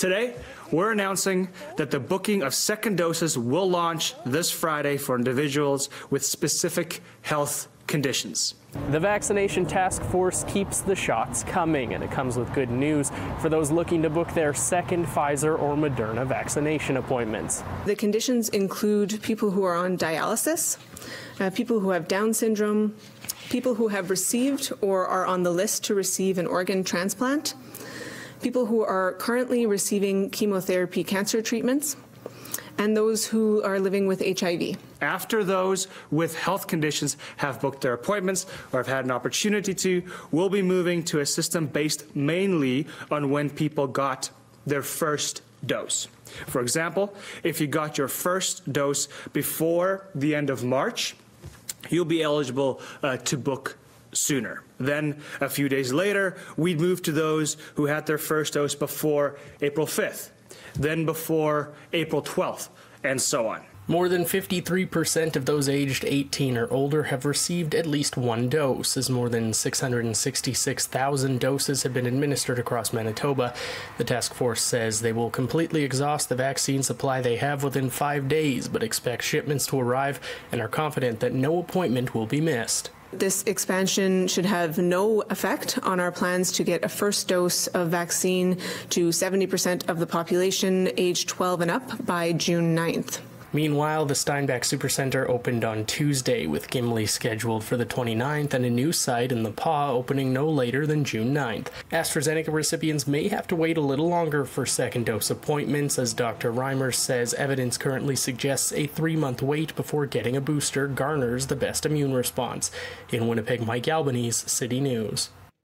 Today, we're announcing that the booking of second doses will launch this Friday for individuals with specific health conditions. The vaccination task force keeps the shots coming, and it comes with good news for those looking to book their second Pfizer or Moderna vaccination appointments. The conditions include people who are on dialysis, uh, people who have Down syndrome, people who have received or are on the list to receive an organ transplant, people who are currently receiving chemotherapy cancer treatments, and those who are living with HIV. After those with health conditions have booked their appointments or have had an opportunity to, we'll be moving to a system based mainly on when people got their first dose. For example, if you got your first dose before the end of March, you'll be eligible uh, to book sooner. Then, a few days later, we'd move to those who had their first dose before April 5th, then before April 12th, and so on. More than 53% of those aged 18 or older have received at least one dose, as more than 666,000 doses have been administered across Manitoba. The task force says they will completely exhaust the vaccine supply they have within five days, but expect shipments to arrive and are confident that no appointment will be missed. This expansion should have no effect on our plans to get a first dose of vaccine to 70% of the population aged 12 and up by June 9th. Meanwhile, the Steinbach Supercenter opened on Tuesday, with Gimli scheduled for the 29th and a new site in the Pas opening no later than June 9th. AstraZeneca recipients may have to wait a little longer for second dose appointments, as Dr. Reimer says evidence currently suggests a three month wait before getting a booster garners the best immune response. In Winnipeg, Mike Albanese, City News.